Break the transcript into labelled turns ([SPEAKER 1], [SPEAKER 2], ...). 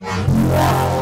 [SPEAKER 1] Wow.